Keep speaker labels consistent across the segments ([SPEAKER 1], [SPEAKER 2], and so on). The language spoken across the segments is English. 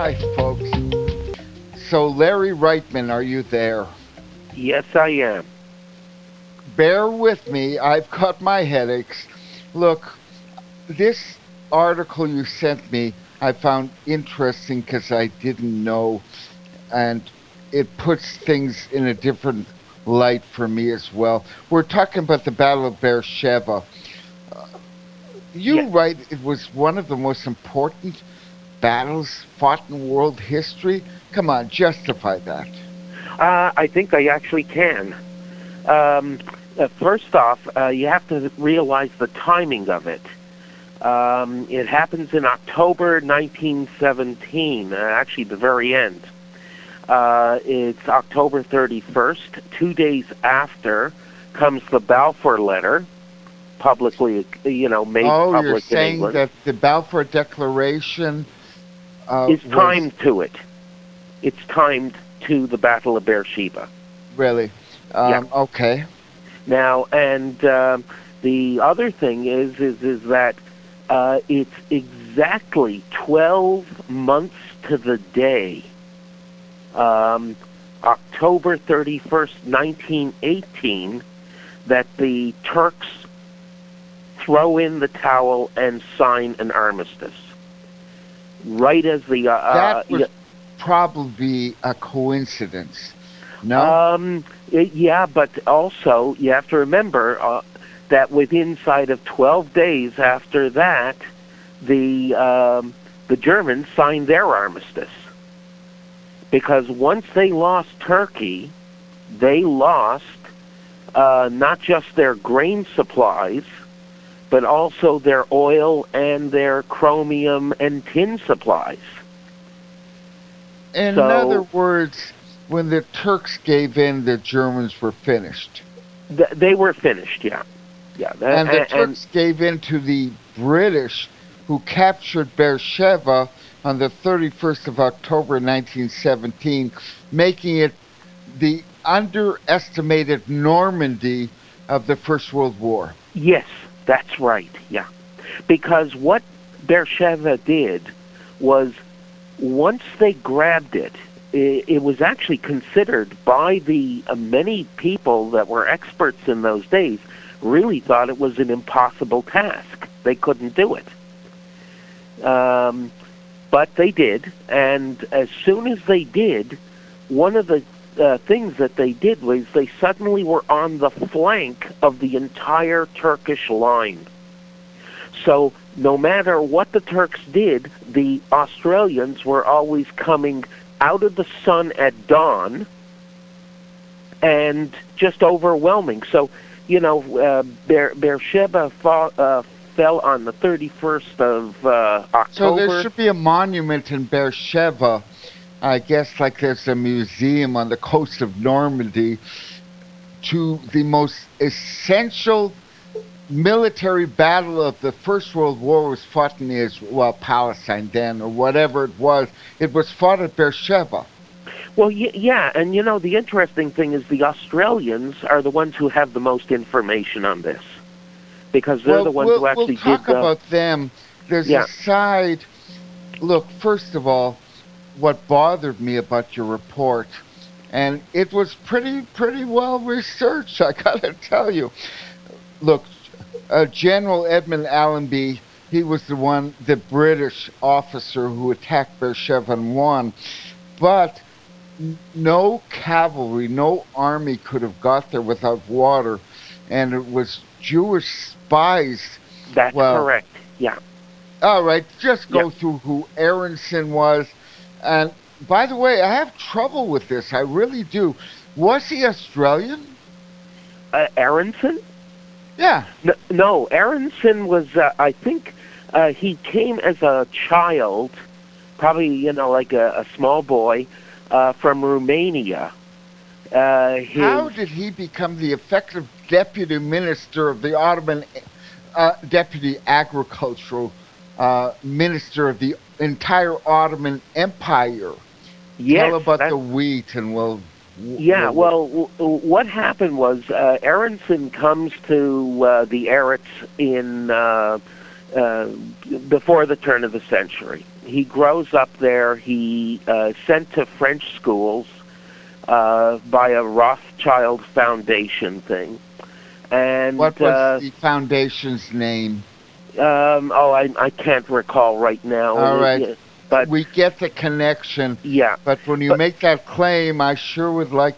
[SPEAKER 1] Hi, folks. So, Larry Writeman, are you there?
[SPEAKER 2] Yes, I am.
[SPEAKER 1] Bear with me. I've got my headaches. Look, this article you sent me, I found interesting because I didn't know, and it puts things in a different light for me as well. We're talking about the Battle of Beersheba. Uh, you
[SPEAKER 2] Yeah.
[SPEAKER 1] write it was one of the most important battles fought in world history. Come on, justify that.
[SPEAKER 2] Uh, I think I actually can. Um, uh, first off, uh, you have to realize the timing of it. Um, it happens in October 1917, uh, actually the very end. Uh, it's October 31st. Two days after comes the Balfour Letter, publicly, you know, made
[SPEAKER 1] oh,
[SPEAKER 2] public
[SPEAKER 1] you're
[SPEAKER 2] in
[SPEAKER 1] saying that the Balfour Declaration uh,
[SPEAKER 2] is
[SPEAKER 1] was-
[SPEAKER 2] timed to it. It's timed to the Battle of Beersheba.
[SPEAKER 1] really um, okay.
[SPEAKER 2] Now, and um, the other thing is, is, is that uh, it's exactly 12 months to the day, um, October 31st, 1918, that the Turks throw in the towel and sign an armistice. Right as the uh, uh,
[SPEAKER 1] that would probably be a coincidence. No,
[SPEAKER 2] Um, y- yeah, but also you have to remember uh, that within inside of 12 days after that, the um, the Germans signed their armistice. Because once they lost Turkey, they lost uh, not just their grain supplies, but also their oil and their chromium and tin supplies.
[SPEAKER 1] in
[SPEAKER 2] so-
[SPEAKER 1] other words, when the Turks gave in, the Germans were finished,
[SPEAKER 2] Th- they were finished, yeah, yeah,
[SPEAKER 1] and the
[SPEAKER 2] and-
[SPEAKER 1] Turks gave in to the British, who captured Beersheba on the 31st of October 1917, making it the underestimated Normandy of the First World War.
[SPEAKER 2] Yes, that's right. Yeah, because what Beersheba did was once they grabbed it, it, it was actually considered by the uh, many people that were experts in those days. Really thought it was an impossible task. They couldn't do it. Um, but they did, and as soon as they did, one of the uh, things that they did was they suddenly were on the flank of the entire Turkish line. So no matter what the Turks did, the Australians were always coming out of the sun at dawn and just overwhelming. So, you know, uh, Beer, Beersheba fought, uh, fell on the 31st of uh,
[SPEAKER 1] So there should be a monument in Beersheba. I guess like there's a museum on the coast of Normandy to the most essential military battle of the First World War was fought in Israel, well, Palestine then, or whatever it was. It was fought at Beersheba.
[SPEAKER 2] Well, y- yeah, and you know the interesting thing is the Australians are the ones who have the most information on this because they're
[SPEAKER 1] well,
[SPEAKER 2] the ones
[SPEAKER 1] we'll,
[SPEAKER 2] who actually
[SPEAKER 1] we'll talk
[SPEAKER 2] did the.
[SPEAKER 1] about them. There's
[SPEAKER 2] Yeah.
[SPEAKER 1] a side. Look, first of all, what bothered me about your report, and it was pretty pretty well researched. I gotta tell you. Look, uh, General Edmund Allenby. He was the one, the British officer who attacked Beersheba and won, but no cavalry, no army could have got there without water, and it was Jewish spies
[SPEAKER 2] That's
[SPEAKER 1] well,
[SPEAKER 2] correct. Yeah.
[SPEAKER 1] all right, just go
[SPEAKER 2] Yeah.
[SPEAKER 1] through who Aronson was. And by the way, I have trouble with this. I really do. Was he Australian?
[SPEAKER 2] Uh, Aronson?
[SPEAKER 1] Yeah.
[SPEAKER 2] No, no Aronson was. Uh, I think uh, he came as a child, probably you know like a, a small boy, uh, from Romania. Uh, his,
[SPEAKER 1] How did he become the effective deputy minister of the Ottoman, uh, deputy agricultural uh, minister of the entire Ottoman Empire?
[SPEAKER 2] yes,
[SPEAKER 1] Tell about the wheat and we'll.
[SPEAKER 2] Yeah,
[SPEAKER 1] we'll-
[SPEAKER 2] well, what happened was uh, Aronson comes to uh, the Eretz in uh, uh, before the turn of the century. He grows up there. He uh, sent to French schools uh, by a Rothschild Foundation thing. And
[SPEAKER 1] What was
[SPEAKER 2] uh,
[SPEAKER 1] the foundation's name?
[SPEAKER 2] Um, oh, I I can't recall right now.
[SPEAKER 1] All right.
[SPEAKER 2] Yeah, But
[SPEAKER 1] we get the connection,
[SPEAKER 2] yeah.
[SPEAKER 1] but when you
[SPEAKER 2] But-
[SPEAKER 1] make that claim, I sure would like.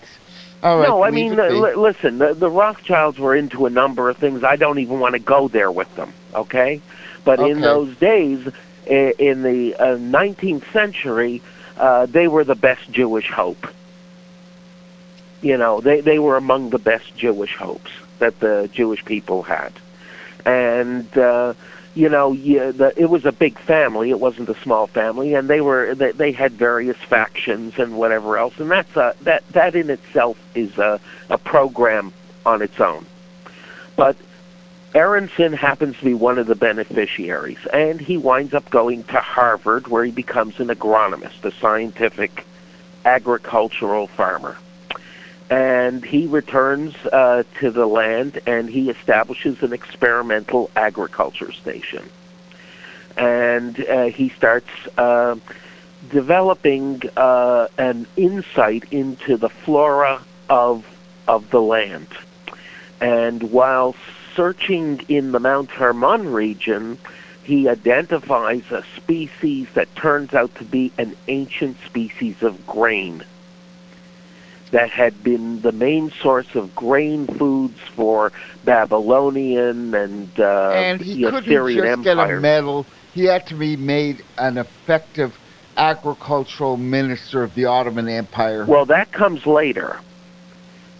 [SPEAKER 1] All right.
[SPEAKER 2] no, I mean, li- listen, the, the Rothschilds were into a number of things. I don't even want to go there with them, okay? But in those days, in the uh, 19th century, uh, they were the best Jewish hope. You know, they, they were among the best Jewish hopes that the Jewish people had. And, uh, you know, yeah, the, it was a big family. It wasn't a small family, and they were they, they had various factions and whatever else. And that's a, that that in itself is a, a program on its own. But Aronson happens to be one of the beneficiaries, and he winds up going to Harvard, where he becomes an agronomist, a scientific agricultural farmer. And he returns uh, to the land and he establishes an experimental agriculture station. And uh, he starts uh, developing uh, an insight into the flora of of the land. And while searching in the Mount Hermon region, he identifies a species that turns out to be an ancient species of grain that had been the main source of grain foods for Babylonian and, uh,
[SPEAKER 1] and he
[SPEAKER 2] the
[SPEAKER 1] couldn't
[SPEAKER 2] Assyrian
[SPEAKER 1] just get a medal. He had to be made an effective agricultural minister of the Ottoman Empire.
[SPEAKER 2] Well, that comes later.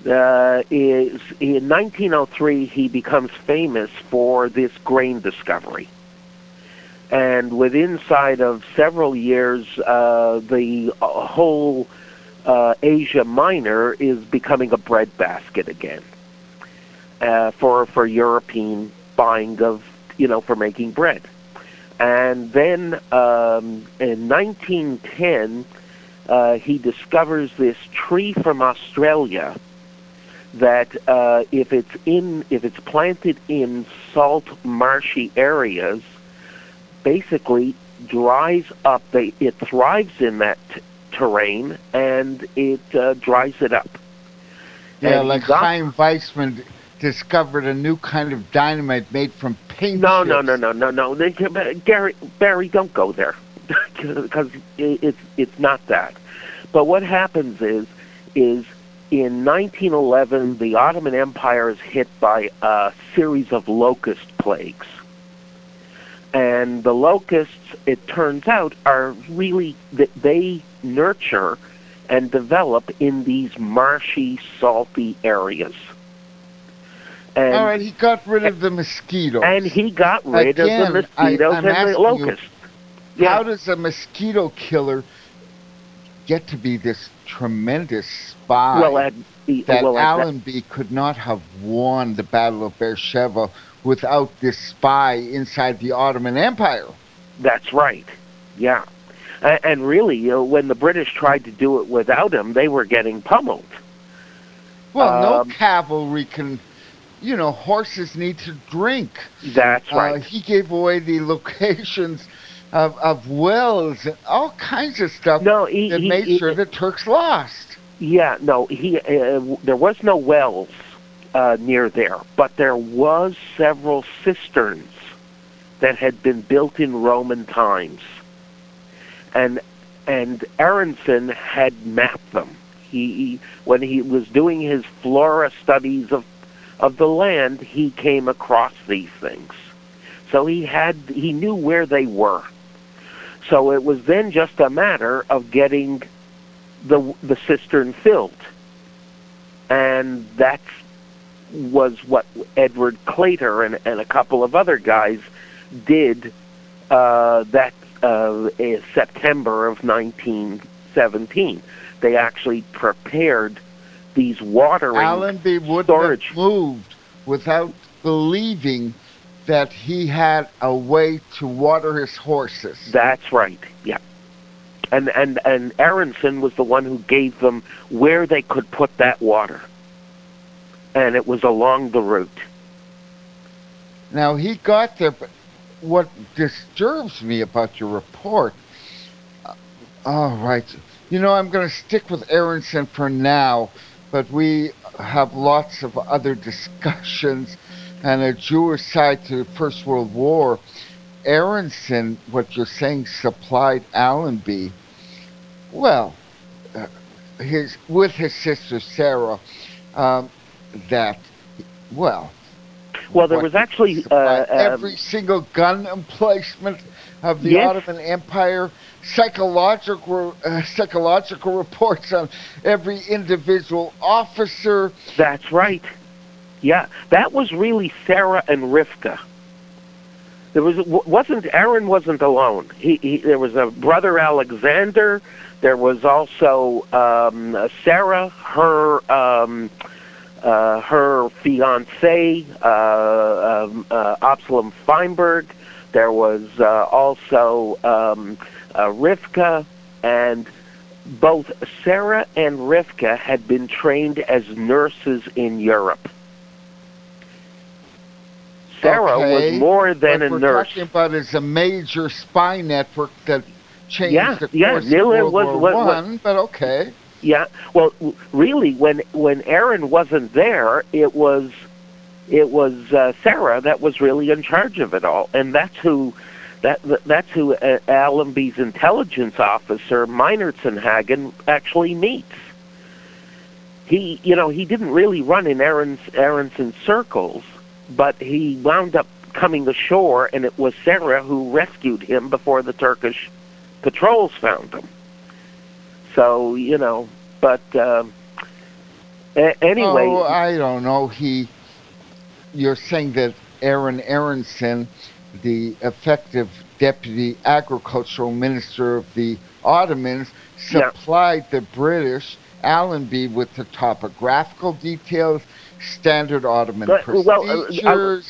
[SPEAKER 2] Uh, is in 1903 he becomes famous for this grain discovery, and within inside of several years, uh, the uh, whole uh, Asia Minor is becoming a breadbasket again uh, for for European buying of you know for making bread, and then um, in 1910 uh, he discovers this tree from Australia that uh, if it's in if it's planted in salt marshy areas, basically dries up. They it thrives in that terrain and it uh, dries it up.
[SPEAKER 1] yeah,
[SPEAKER 2] and
[SPEAKER 1] like
[SPEAKER 2] got-
[SPEAKER 1] Chaim Weizmann discovered a new kind of dynamite made from paint
[SPEAKER 2] No, no,
[SPEAKER 1] chips.
[SPEAKER 2] no, no, no, no. They- Gary, Barry, don't go there because it's it's not that. But what happens is is in 1911 the Ottoman Empire is hit by a series of locust plagues, and the locusts, it turns out, are really that they nurture and develop in these marshy, salty areas. And
[SPEAKER 1] All right, he got rid of the mosquitoes.
[SPEAKER 2] and he got rid
[SPEAKER 1] Again,
[SPEAKER 2] of the
[SPEAKER 1] I-
[SPEAKER 2] mosquitoes
[SPEAKER 1] I'm
[SPEAKER 2] and the
[SPEAKER 1] asking you,
[SPEAKER 2] locusts. Yeah.
[SPEAKER 1] How does a mosquito killer get to be this tremendous spy
[SPEAKER 2] well, at,
[SPEAKER 1] that
[SPEAKER 2] well,
[SPEAKER 1] Allenby could not have won the Battle of Beersheba without this spy inside the Ottoman Empire?
[SPEAKER 2] that's right. Yeah. And really, you know, when the British tried to do it without him, they were getting pummeled.
[SPEAKER 1] Well,
[SPEAKER 2] Um,
[SPEAKER 1] no cavalry can. You know, horses need to drink.
[SPEAKER 2] That's
[SPEAKER 1] Uh,
[SPEAKER 2] right.
[SPEAKER 1] he gave away the locations of, of wells and all kinds of stuff
[SPEAKER 2] no, he,
[SPEAKER 1] that
[SPEAKER 2] he,
[SPEAKER 1] made
[SPEAKER 2] he-
[SPEAKER 1] sure the Turks lost.
[SPEAKER 2] Yeah, no, he. Uh, there was no wells uh, near there, but there was several cisterns that had been built in Roman times, and and Aronson had mapped them. He, he when he was doing his flora studies of of the land, he came across these things. So he had he knew where they were. So it was then just a matter of getting the the cistern filled, and that was what Edward Clater and, and a couple of other guys did uh, that uh, in September of 1917. They actually prepared these watering
[SPEAKER 1] Allenby
[SPEAKER 2] storage.
[SPEAKER 1] have moved without believing that he had a way to water his horses.
[SPEAKER 2] That's right. Yeah. And and and Aronson was the one who gave them where they could put that water. And it was along the route.
[SPEAKER 1] Now he got there, but what disturbs me about your report. Uh, all right. You know, I'm going to stick with Aronson for now, but we have lots of other discussions and a Jewish side to the First World War. Aronson, what you're saying, supplied Allenby. Well, uh, his with his sister Sarah, um, that well.
[SPEAKER 2] Well, there was actually uh,
[SPEAKER 1] every um, single gun emplacement of the
[SPEAKER 2] yes.
[SPEAKER 1] Ottoman Empire, psychological uh, psychological reports on every individual officer.
[SPEAKER 2] That's right. Yeah, that was really Sarah and Rivka. There was wasn't Aaron wasn't alone. He, he there was a brother Alexander. There was also um, Sarah, her um, uh, her fiance uh, um, uh, Absalom Feinberg. There was uh, also um, uh, Rivka, and both Sarah and Rivka had been trained as nurses in Europe. Sarah
[SPEAKER 1] okay.
[SPEAKER 2] was more than
[SPEAKER 1] what
[SPEAKER 2] a
[SPEAKER 1] we're
[SPEAKER 2] nurse.
[SPEAKER 1] talking about is a major spy network that changed
[SPEAKER 2] Yeah,
[SPEAKER 1] the course
[SPEAKER 2] Nili
[SPEAKER 1] of World
[SPEAKER 2] was-
[SPEAKER 1] War
[SPEAKER 2] was-
[SPEAKER 1] One. But okay,
[SPEAKER 2] Yeah. Well, really, when when Aaron wasn't there, it was it was uh, Sarah that was really in charge of it all, and that's who that that's who uh, Allenby's intelligence officer Meinertzhagen actually meets. He, you know, he didn't really run in Aaron's Aronson circles, but he wound up coming ashore, and it was Sarah who rescued him before the Turkish patrols found him. So you know, but um, a- anyway,
[SPEAKER 1] Oh, I don't know. He, you're saying that Aaron Aronson, the effective deputy agricultural minister of the Ottomans,
[SPEAKER 2] Yeah.
[SPEAKER 1] supplied the British Allenby with the topographical details, standard Ottoman
[SPEAKER 2] But- well, uh,
[SPEAKER 1] procedures.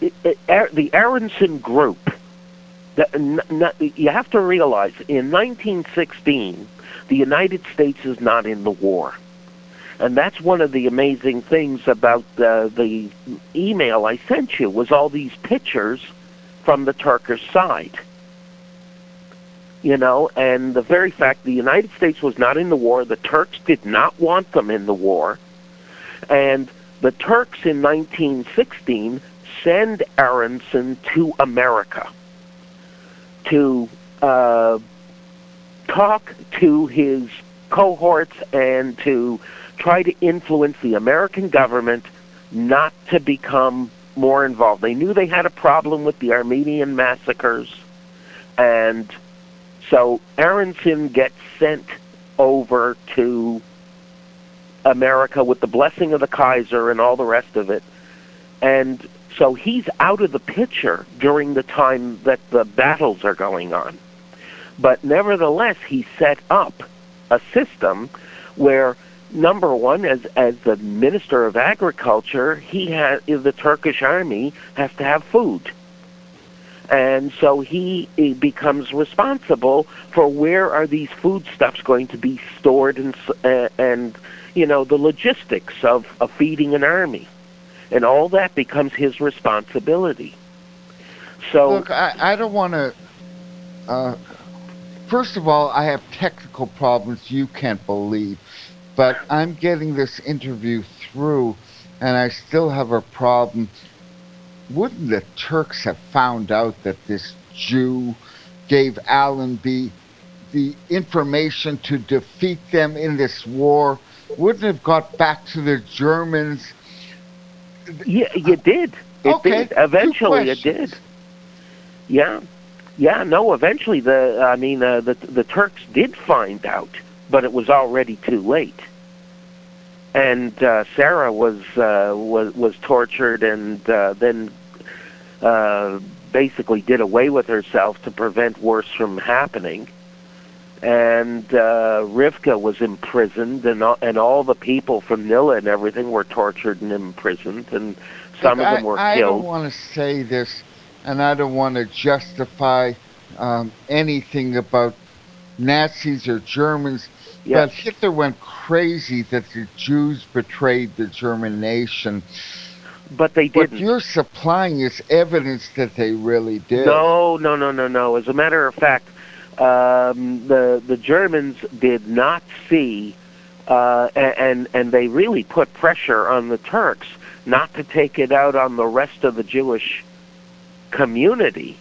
[SPEAKER 2] it- it- Ar- the Aronson Group. You have to realize, in 1916, the United States is not in the war. And that's one of the amazing things about uh, the email I sent you was all these pictures from the Turkish side. You know, and the very fact the United States was not in the war, the Turks did not want them in the war, and the Turks in 1916 send Aronson to America to uh, talk to his cohorts and to try to influence the American government not to become more involved. They knew they had a problem with the Armenian massacres, and so Aronson gets sent over to America with the blessing of the Kaiser and all the rest of it. And so he's out of the picture during the time that the battles are going on. But nevertheless, he set up a system where number one, as as the minister of agriculture, he has the Turkish army has to have food, and so he, he becomes responsible for where are these foodstuffs going to be stored and uh, and you know the logistics of, of feeding an army, and all that becomes his responsibility. So
[SPEAKER 1] Look, I, I don't want to. Uh, first of all, I have technical problems you can't believe, but I'm getting this interview through, and I still have a problem. Wouldn't the Turks have found out that this Jew gave Allenby the information to defeat them in this war? Wouldn't have got back to the Germans?
[SPEAKER 2] Yeah, you did. It
[SPEAKER 1] Okay,
[SPEAKER 2] did. Eventually, it did. Yeah, yeah. No, eventually the I mean uh, the the Turks did find out, but it was already too late. And uh, Sarah was uh, was was tortured and uh, then uh, basically did away with herself to prevent worse from happening. And uh, Rivka was imprisoned, and all, and all the people from Nili and everything were tortured and imprisoned, and some
[SPEAKER 1] Look,
[SPEAKER 2] of them were
[SPEAKER 1] I
[SPEAKER 2] killed.
[SPEAKER 1] I don't want to say this, and I don't want to justify um, anything about Nazis or Germans,
[SPEAKER 2] Yeah.
[SPEAKER 1] but Hitler went crazy that the Jews betrayed the German nation.
[SPEAKER 2] but they didn't.
[SPEAKER 1] you're supplying is evidence that they really did.
[SPEAKER 2] No, no, no, no, no. As a matter of fact, um, the the Germans did not see, uh, and and they really put pressure on the Turks not to take it out on the rest of the Jewish community,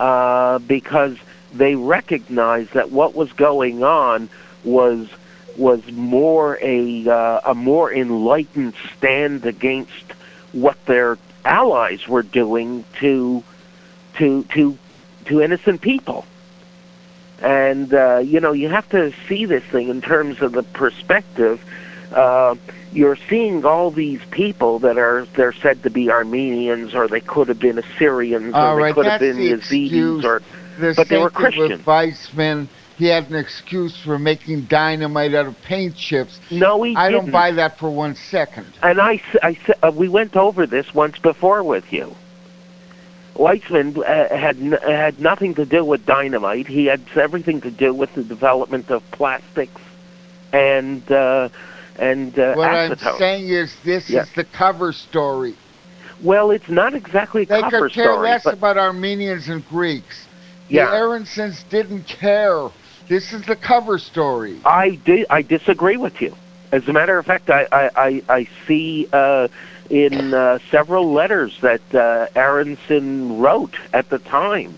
[SPEAKER 2] uh, because they recognized that what was going on was was more a uh, a more enlightened stand against what their allies were doing to to to to innocent people. And uh, you know, you have to see this thing in terms of the perspective. Uh, you're seeing all these people that are they're said to be Armenians, or they could have been Assyrians, or
[SPEAKER 1] All
[SPEAKER 2] they could have been Yazidis, or
[SPEAKER 1] The
[SPEAKER 2] But they were Christian.
[SPEAKER 1] with Weizmann. He had an excuse for making dynamite out of paint chips.
[SPEAKER 2] no, he
[SPEAKER 1] I
[SPEAKER 2] didn't.
[SPEAKER 1] don't buy that for one second.
[SPEAKER 2] And I, I uh, we went over this once before with you. Weizmann uh, had n- had nothing to do with dynamite. He had everything to do with the development of plastics and uh, and uh,
[SPEAKER 1] What I'm saying is this
[SPEAKER 2] Yeah.
[SPEAKER 1] is the cover story.
[SPEAKER 2] well, it's not exactly a
[SPEAKER 1] They
[SPEAKER 2] cover
[SPEAKER 1] could care
[SPEAKER 2] story,
[SPEAKER 1] less about Armenians and Greeks.
[SPEAKER 2] Yeah.
[SPEAKER 1] The Aaronsons didn't care. This is the cover story.
[SPEAKER 2] I di- I disagree with you. As a matter of fact, I I, I, I see uh, in uh, several letters that uh, Aronson wrote at the time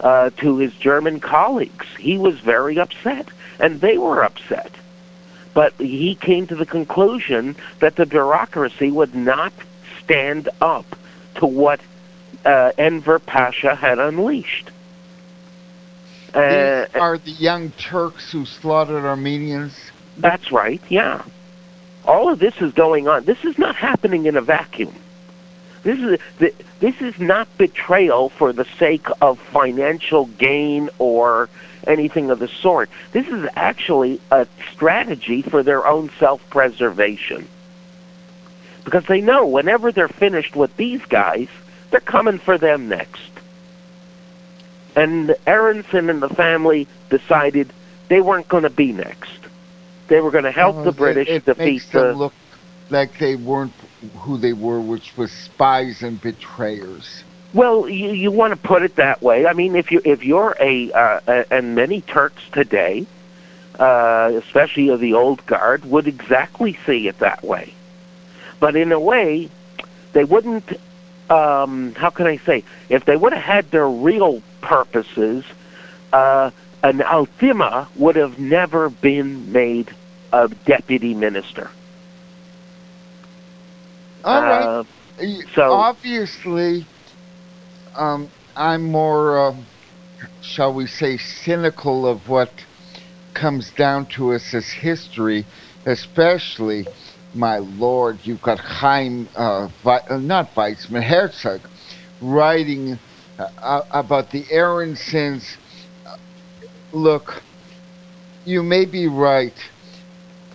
[SPEAKER 2] uh, to his German colleagues. He was very upset, and they were upset. But he came to the conclusion that the bureaucracy would not stand up to what uh, Enver Pasha had unleashed. Uh,
[SPEAKER 1] These are the young Turks who slaughtered Armenians.
[SPEAKER 2] That's right, yeah. All of this is going on. This is not happening in a vacuum. This is th- this is not betrayal for the sake of financial gain or anything of the sort. This is actually a strategy for their own self-preservation. Because they know whenever they're finished with these guys, they're coming for them next. And Aronson and the family decided they weren't going to be next. They were going to help
[SPEAKER 1] Oh,
[SPEAKER 2] the
[SPEAKER 1] it-
[SPEAKER 2] British
[SPEAKER 1] it
[SPEAKER 2] defeat
[SPEAKER 1] makes
[SPEAKER 2] the.
[SPEAKER 1] them look like they weren't who they were, which was spies and betrayers.
[SPEAKER 2] Well, you, you want to put it that way. I mean, if you if you're a uh, and many Turks today, uh, especially of the old guard, would exactly see it that way. But in a way, they wouldn't. Um, how can I say? If they would have had their real purposes, uh, an Altima would have never been made a deputy minister.
[SPEAKER 1] All right.
[SPEAKER 2] Uh,
[SPEAKER 1] Y-
[SPEAKER 2] so-
[SPEAKER 1] obviously, um, I'm more, um, shall we say, cynical of what comes down to us as history, especially, my lord, you've got Chaim, uh, Vi- uh, not Weizmann, Herzog, writing uh, uh, about the Aaronsons. Look, you may be right,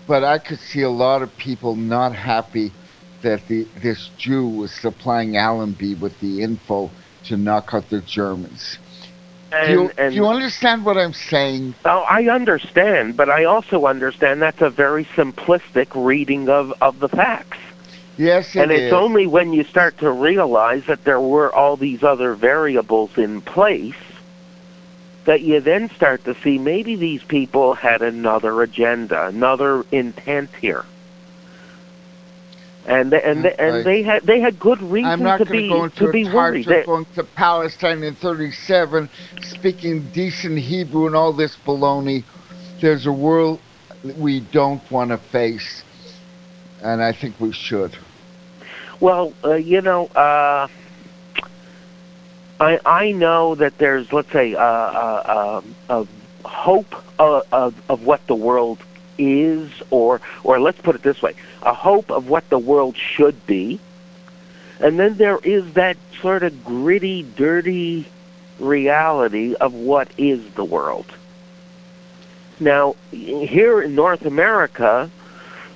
[SPEAKER 1] but I could see a lot of people not happy that the this Jew was supplying Allenby with the info to knock out the Germans.
[SPEAKER 2] and,
[SPEAKER 1] do, you,
[SPEAKER 2] and
[SPEAKER 1] do you understand what I'm saying?
[SPEAKER 2] Oh, I understand, but I also understand that's a very simplistic reading of, of the facts.
[SPEAKER 1] Yes, it
[SPEAKER 2] and it's
[SPEAKER 1] is.
[SPEAKER 2] only when you start to realize that there were all these other variables in place that you then start to see maybe these people had another agenda, another intent here. And they, and they, and
[SPEAKER 1] Right.
[SPEAKER 2] they had they had good reason
[SPEAKER 1] I'm not
[SPEAKER 2] to be
[SPEAKER 1] to go into
[SPEAKER 2] to be worried. They-
[SPEAKER 1] going to Palestine in 37, speaking decent Hebrew and all this baloney. There's a world we don't want to face, and I think we should.
[SPEAKER 2] Well, uh, you know, uh, I I know that there's let's say uh, uh, uh, a hope of, of of what the world is, or or let's put it this way, a hope of what the world should be, and then there is that sort of gritty, dirty reality of what is the world. Now, here in North America,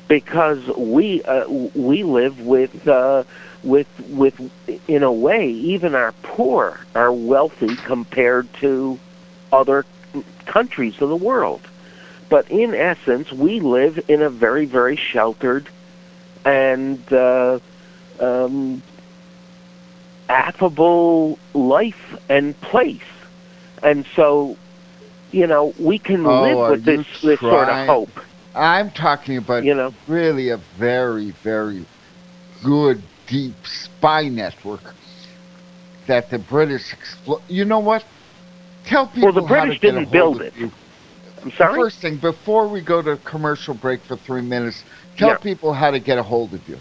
[SPEAKER 2] because we uh, we live with uh, with with in a way even our poor are wealthy compared to other countries of the world but in essence we live in a very very sheltered and uh, um, affable life and place. And so, you know, we can
[SPEAKER 1] Oh,
[SPEAKER 2] live with this, this sort of hope.
[SPEAKER 1] I'm talking about
[SPEAKER 2] You know,
[SPEAKER 1] really a very, very good, deep spy network that the British explo- You know what? Tell people
[SPEAKER 2] Well, the
[SPEAKER 1] how
[SPEAKER 2] British
[SPEAKER 1] to get a
[SPEAKER 2] didn't build it. I'm sorry.
[SPEAKER 1] First thing, before we go to commercial break for three minutes, tell
[SPEAKER 2] Yeah.
[SPEAKER 1] people how to get a hold of you.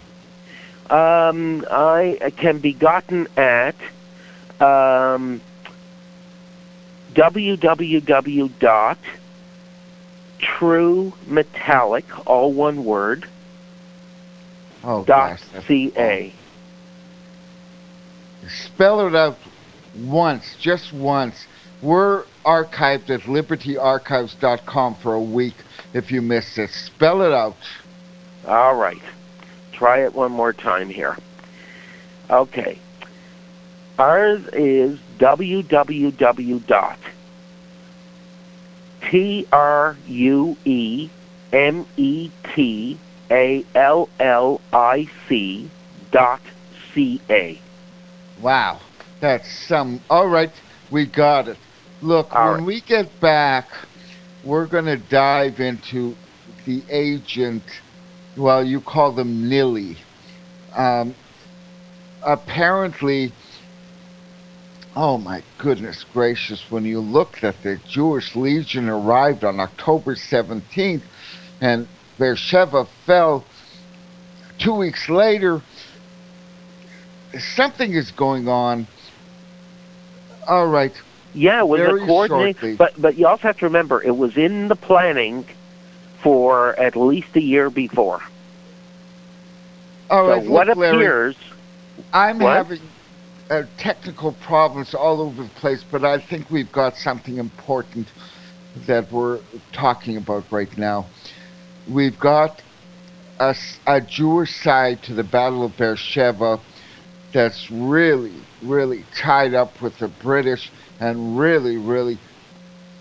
[SPEAKER 2] Um, I can be gotten at um, www dot true metallic all one word
[SPEAKER 1] Oh,
[SPEAKER 2] dot
[SPEAKER 1] gosh,
[SPEAKER 2] ca.
[SPEAKER 1] Spell it out once, just once. We're archived at libertyarchives.com for a week if you missed it. Spell it out.
[SPEAKER 2] All right. Try it one more time here. Okay. Ours is www dot T R U E M E T A L L I C dot C A.
[SPEAKER 1] Wow, that's some. All right, we got it. Look,
[SPEAKER 2] All
[SPEAKER 1] when
[SPEAKER 2] right.
[SPEAKER 1] we get back, we're going to dive into the agent. Well, you call them Nili. Um, apparently, oh my goodness gracious, when you look that the Jewish Legion arrived on October 17th and Beersheba fell two weeks later, something is going on. All right.
[SPEAKER 2] Yeah, it was
[SPEAKER 1] Very
[SPEAKER 2] a coordinate but but you also have to remember it was in the planning for at least a year before.
[SPEAKER 1] All
[SPEAKER 2] so
[SPEAKER 1] right.
[SPEAKER 2] what
[SPEAKER 1] look, Larry,
[SPEAKER 2] appears
[SPEAKER 1] I'm
[SPEAKER 2] what?
[SPEAKER 1] having uh, technical problems all over the place, but I think we've got something important that we're talking about right now. We've got a, a Jewish side to the Battle of Beersheba that's really, really tied up with the British and really, really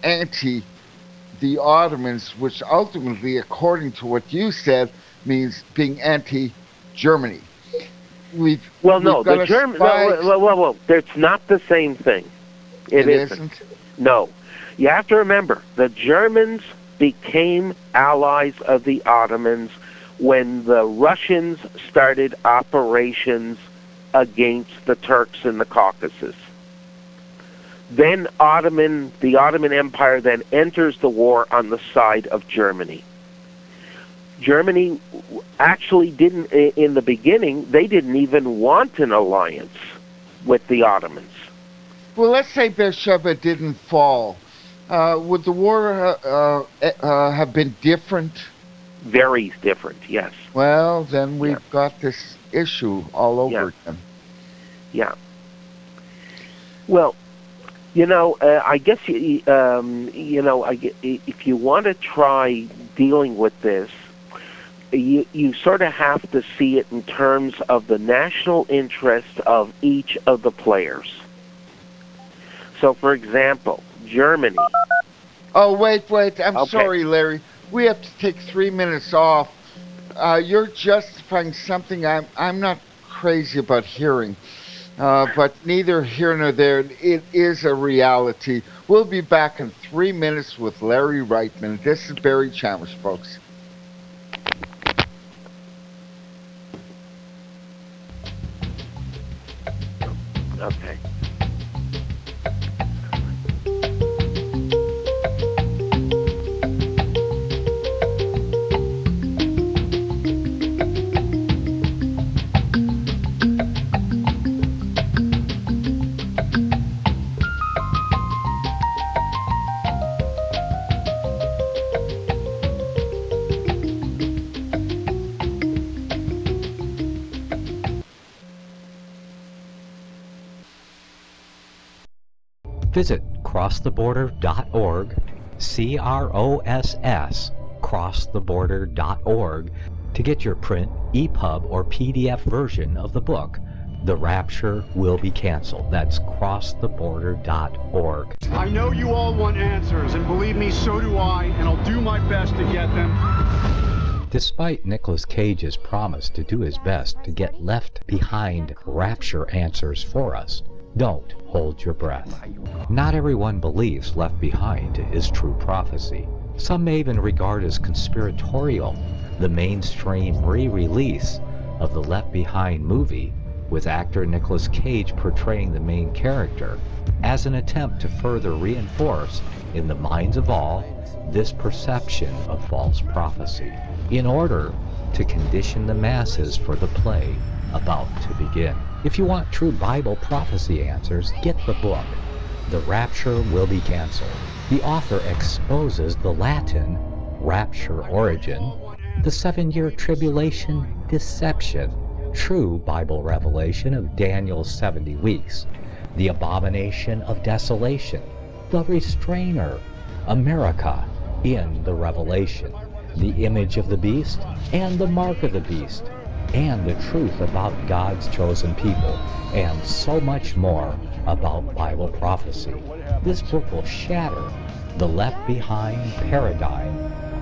[SPEAKER 1] anti the Ottomans, which ultimately, according to what you said, means being anti Germany. We've
[SPEAKER 2] well no
[SPEAKER 1] we've got
[SPEAKER 2] the German well, well, well, well, it's not the same thing.
[SPEAKER 1] It
[SPEAKER 2] isn't.
[SPEAKER 1] isn't.
[SPEAKER 2] No. You have to remember the Germans became allies of the Ottomans when the Russians started operations against the Turks in the Caucasus. Then Ottoman the Ottoman Empire then enters the war on the side of Germany. Germany actually didn't in the beginning they didn't even want an alliance with the Ottomans.
[SPEAKER 1] Well, let's say Beersheba didn't fall. Uh, would the war uh, uh, uh, have been different?
[SPEAKER 2] Very different, yes.
[SPEAKER 1] Well, then we've
[SPEAKER 2] Yeah.
[SPEAKER 1] got this issue all over again.
[SPEAKER 2] Yeah. Well, you know, uh, I guess you, um, you know, I, if you want to try dealing with this, you you sort of have to see it in terms of the national interest of each of the players. So, for example, Germany.
[SPEAKER 1] Oh, wait, wait. I'm
[SPEAKER 2] Okay.
[SPEAKER 1] sorry, Larry. We have to take three minutes off. Uh, you're justifying something I'm, I'm not crazy about hearing. Uh, but neither here nor there. It is a reality. We'll be back in three minutes with Larry Writeman. This is Barry Chamish, folks.
[SPEAKER 3] crosstheborder.org, C R O S S, crosstheborder.org, to get your print, EPUB, or PDF version of the book. The Rapture Will Be Canceled. That's crosstheborder.org.
[SPEAKER 4] I know you all want answers, and believe me, so do I, and I'll do my best to get them.
[SPEAKER 3] Despite Nicolas Cage's promise to do his best to get left behind rapture answers for us, don't hold your breath. Not everyone believes Left Behind is true prophecy. Some may even regard as conspiratorial the mainstream re-release of the Left Behind movie with actor Nicolas Cage portraying the main character as an attempt to further reinforce in the minds of all this perception of false prophecy in order to condition the masses for the play about to begin. If you want true Bible prophecy answers, get the book. The Rapture Will Be Cancelled. The author exposes the Latin rapture origin, the seven year tribulation deception, true Bible revelation of Daniel's 70 weeks, the abomination of desolation, the restrainer, America in the revelation, the image of the beast and the mark of the beast, and the truth about God's chosen people, and so much more about Bible prophecy. This book will shatter the left behind paradigm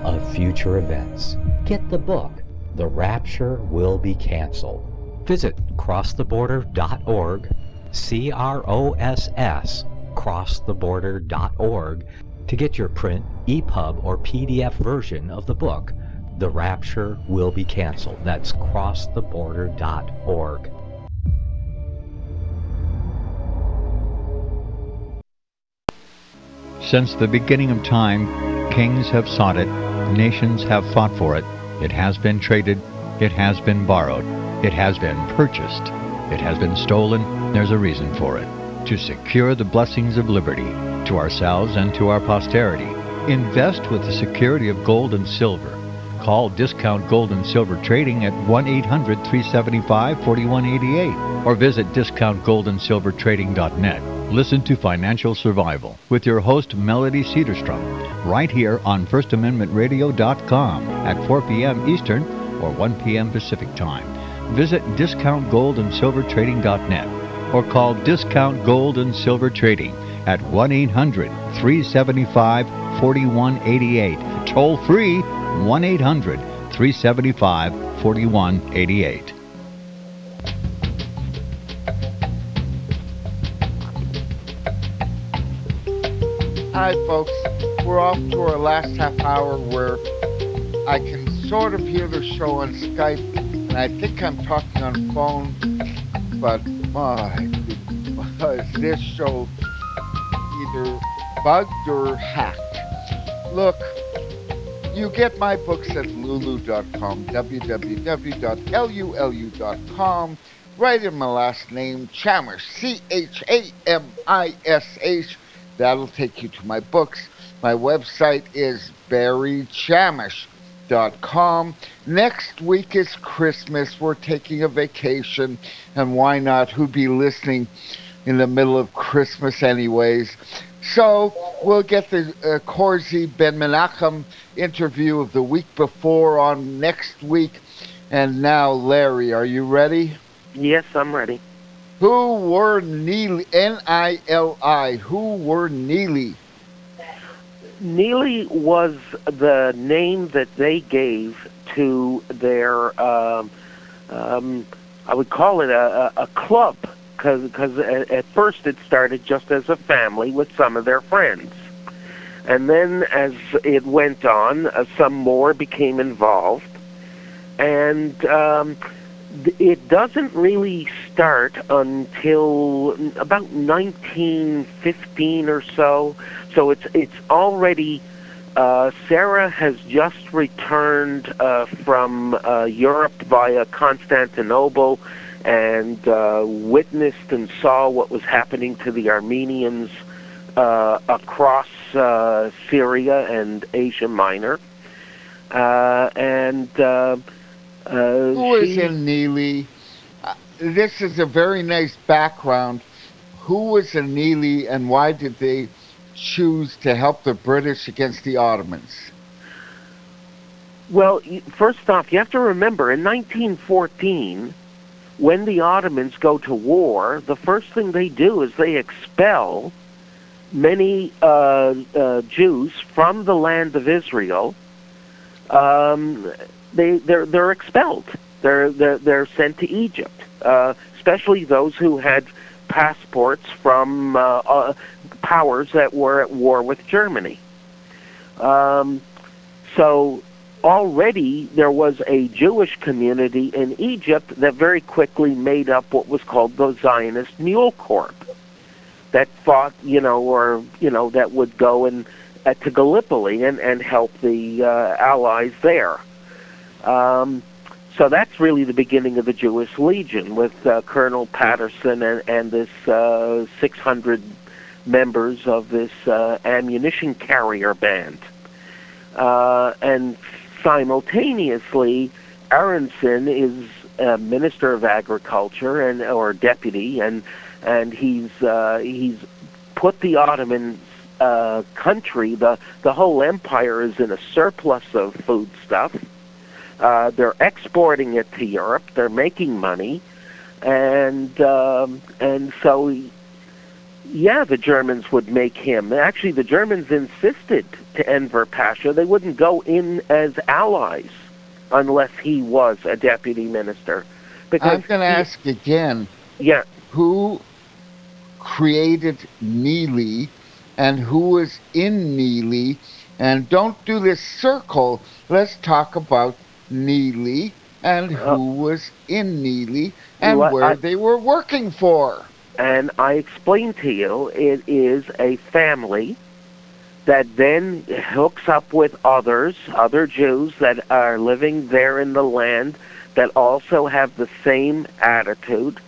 [SPEAKER 3] of future events. Get the book, The Rapture Will Be Cancelled. Visit crosstheborder.org, C R O S S, crosstheborder.org, to get your print, EPUB, or PDF version of the book, The Rapture Will Be Cancelled. That's crosstheborder.org.
[SPEAKER 4] Since the beginning of time, kings have sought it, nations have fought for it. It has been traded, it has been borrowed, it has been purchased, it has been stolen. There's a reason for it. To secure the blessings of liberty to ourselves and to our posterity. Invest with the security of gold and silver. Call Discount Gold and Silver Trading at 1 800 375 4188 or visit discountgoldandsilvertrading.net. Listen to Financial Survival with your host Melody Cedarstrom right here on FirstAmendmentRadio.com at 4 p.m. Eastern or 1 p.m. Pacific Time. Visit discountgoldandsilvertrading.net or call Discount Gold and Silver Trading at 1 800 375 4188. Toll free 1 800 375 4188.
[SPEAKER 1] Hi, folks. We're off to our last half hour where I can sort of hear the show on Skype, and I think I'm talking on phone, but my, is this show either bugged or hacked? Look, you get my books at lulu.com, www.lulu.com. Write in my last name, Chamish, C H A M I S H. That'll take you to my books. My website is Next week is Christmas. We're taking a vacation, and why not? Who'd be listening in the middle of Christmas, anyways? So we'll get the uh, Ben Menachem interview of the week before on next week. And now, Larry, are you ready?
[SPEAKER 2] Yes, I'm ready.
[SPEAKER 1] Who were Nili? N-I-L-I. Who were Nili?
[SPEAKER 2] Nili was the name that they gave to their, um, um, I would call it a, a, a club, because at, at first it started just as a family with some of their friends. And then as it went on, uh, some more became involved. And um, it doesn't really start until about 1915 or so. So it's it's already uh, Sarah has just returned uh, from uh, Europe via Constantinople and uh, witnessed and saw what was happening to the Armenians uh, across uh, Syria and Asia Minor. and uh,
[SPEAKER 1] Who is
[SPEAKER 2] she-
[SPEAKER 1] in Nili? This is a very nice background. Who was in Nili and why did they choose to help the British against the Ottomans?
[SPEAKER 2] Well, first off, you have to remember in 1914, when the Ottomans go to war, the first thing they do is they expel many uh, uh, Jews from the land of Israel. Um, they they're they're expelled. They're they're they're sent to Egypt, uh, especially those who had passports from uh, uh, powers that were at war with Germany. Um, so already there was a Jewish community in Egypt that very quickly made up what was called the Zionist Mule Corps that fought, you know, or you know that would go and uh, to Gallipoli and and help the uh, allies there. Um, so that's really the beginning of the Jewish Legion with uh, Colonel Patterson and, and this uh, 600 members of this uh, ammunition carrier band. Uh, and simultaneously, Aaronsohn is a minister of agriculture and or deputy, and and he's uh, he's put the Ottoman uh, country, the the whole empire is in a surplus of food stuff. Uh, they're exporting it to Europe. They're making money, and um, and so yeah, the Germans would make him. Actually, the Germans insisted to Enver Pasha they wouldn't go in as allies unless he was a deputy minister.
[SPEAKER 1] Because I'm going to ask again.
[SPEAKER 2] Yeah.
[SPEAKER 1] Who created Nili and who was in Nili? And don't do this circle. Let's talk about Nili and who uh, was in Nili and where I, they were working for.
[SPEAKER 2] And I explained to you it is a family that then hooks up with others, other Jews that are living there in the land that also have the same attitude.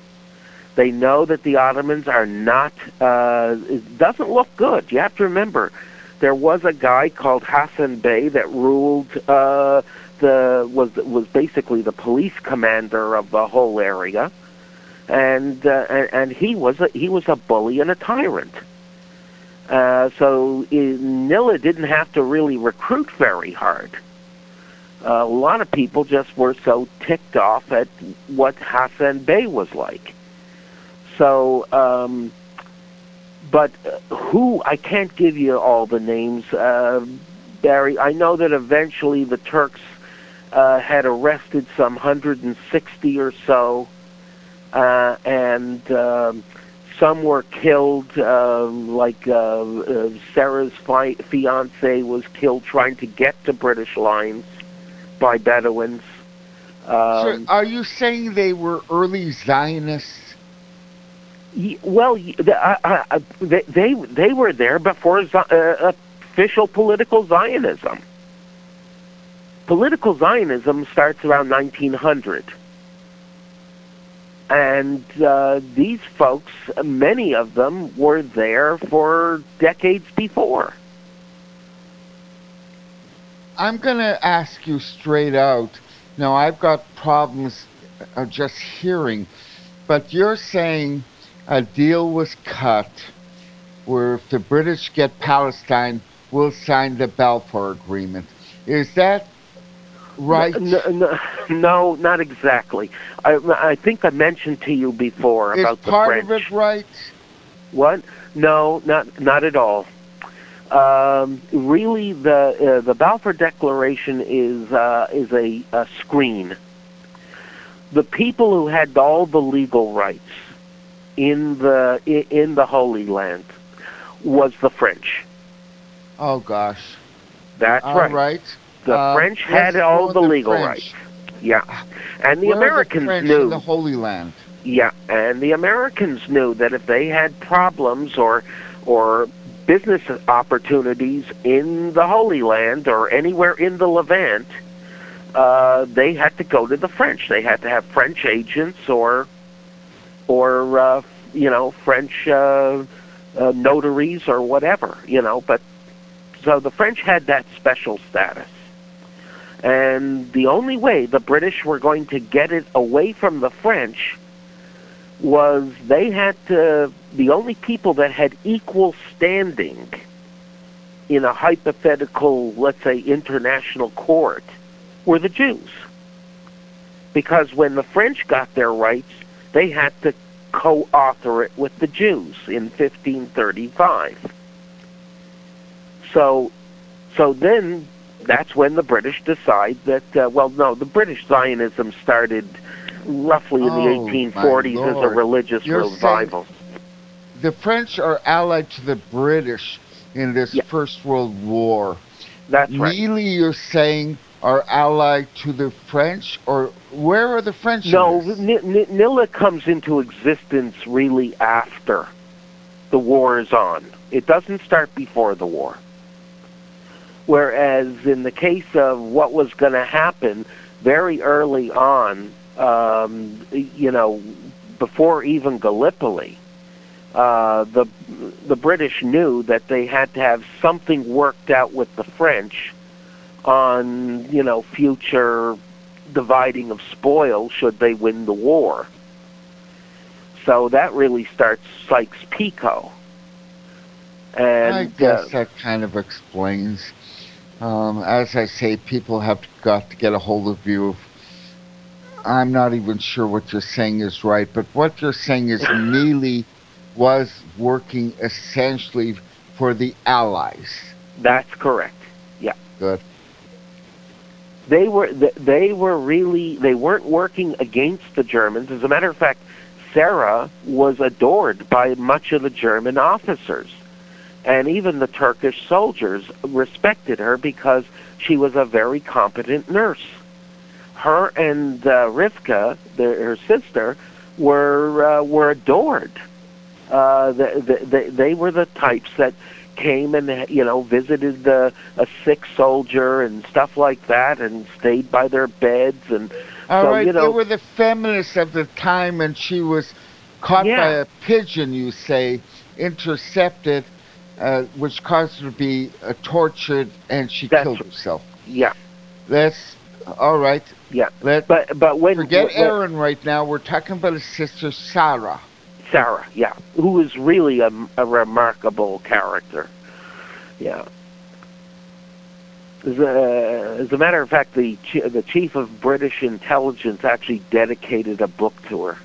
[SPEAKER 2] They know that the Ottomans are not, uh, it doesn't look good. You have to remember, there was a guy called Hassan Bey that ruled, uh, the, was, was basically the police commander of the whole area and uh, and, and he was a, he was a bully and a tyrant. Uh, so Nili didn't have to really recruit very hard. Uh, a lot of people just were so ticked off at what Hassan Bey was like. So, um, but uh, who I can't give you all the names, uh, Barry. I know that eventually the Turks uh, had arrested some 160 or so uh, and um, some were killed. Um, like uh, uh, Sarah's fi- fiance was killed trying to get to British lines by Bedouins.
[SPEAKER 1] Um, so are you saying they were early Zionists?
[SPEAKER 2] well, uh, uh, they, they they were there before uh, official political Zionism. Political Zionism starts around 1900 and uh, these folks, many of them, were there for decades before.
[SPEAKER 1] I'm going to ask you straight out. Now, I've got problems of just hearing, but you're saying a deal was cut where if the British get Palestine, we'll sign the Balfour Agreement. Is that right?
[SPEAKER 2] No, no, no, not exactly. I, I think I mentioned to you before
[SPEAKER 1] Is
[SPEAKER 2] about
[SPEAKER 1] the part
[SPEAKER 2] French.
[SPEAKER 1] of it right?
[SPEAKER 2] What? No, not not at all. Um, really, the uh, the Balfour Declaration is uh, is a, a screen. The people who had all the legal rights in the in the Holy Land was the French.
[SPEAKER 1] Oh gosh.
[SPEAKER 2] That's
[SPEAKER 1] all
[SPEAKER 2] right.
[SPEAKER 1] right.
[SPEAKER 2] The
[SPEAKER 1] uh,
[SPEAKER 2] French had all the,
[SPEAKER 1] the
[SPEAKER 2] legal
[SPEAKER 1] French.
[SPEAKER 2] rights. Yeah, and the
[SPEAKER 1] Where
[SPEAKER 2] Americans
[SPEAKER 1] the
[SPEAKER 2] knew
[SPEAKER 1] the Holy Land.
[SPEAKER 2] Yeah, and the Americans knew that if they had problems or or business opportunities in the Holy Land or anywhere in the Levant, uh, they had to go to the French. They had to have French agents or or uh, you know French uh, uh, notaries or whatever. You know, but so the French had that special status. And the only way the British were going to get it away from the French was they had to, the only people that had equal standing in a hypothetical, let's say, international court were the Jews. Because when the French got their rights, they had to co author it with the Jews in 1535. So, so then that's when the British decide that, uh, well, no, the British Zionism started roughly in
[SPEAKER 1] Oh,
[SPEAKER 2] the 1840s as a religious
[SPEAKER 1] You're
[SPEAKER 2] revival.
[SPEAKER 1] The French are allied to the British in this. First World War.
[SPEAKER 2] That's right.
[SPEAKER 1] Nili, you're saying, are allied to the French, or where are the French?
[SPEAKER 2] No,
[SPEAKER 1] this?
[SPEAKER 2] N- N- Nili comes into existence really after the war is on. It doesn't start before the war. Whereas in the case of what was going to happen very early on, um, you know, before even Gallipoli, uh, the the British knew that they had to have something worked out with the French on you know future dividing of spoil should they win the war. So that really starts Sykes-Picot. And
[SPEAKER 1] I guess
[SPEAKER 2] uh,
[SPEAKER 1] that kind of explains. Um, as I say, people have got to get a hold of you. I'm not even sure what you're saying is right, but what you're saying is Nili was working essentially for the Allies.
[SPEAKER 2] that's correct. Yeah.
[SPEAKER 1] Good.
[SPEAKER 2] They were they were really they weren't working against the Germans. As a matter of fact, Sarah was adored by much of the German officers, and even the Turkish soldiers respected her because she was a very competent nurse. Her and uh, Rivka, the, her sister, were uh, were adored. Uh, the, the, they, they were the types that came and you know visited the, a sick soldier and stuff like that, and stayed by their beds and
[SPEAKER 1] All
[SPEAKER 2] So,
[SPEAKER 1] right,
[SPEAKER 2] you
[SPEAKER 1] they were the feminists of the time, and she was caught
[SPEAKER 2] Yeah.
[SPEAKER 1] by a pigeon, you say, intercepted, uh, which caused her to be uh, tortured, and she
[SPEAKER 2] That's-
[SPEAKER 1] killed herself.
[SPEAKER 2] yeah.
[SPEAKER 1] Let's, all right.
[SPEAKER 2] Yeah.
[SPEAKER 1] Let
[SPEAKER 2] But but when
[SPEAKER 1] forget
[SPEAKER 2] when-
[SPEAKER 1] Aaron right now. We're talking about his sister Sarah.
[SPEAKER 2] Sarah, yeah, who is really a, a remarkable character. Yeah. As a, as a matter of fact, the the chief of British intelligence actually dedicated a book to her.